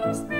Bye.